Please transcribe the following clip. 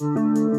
Música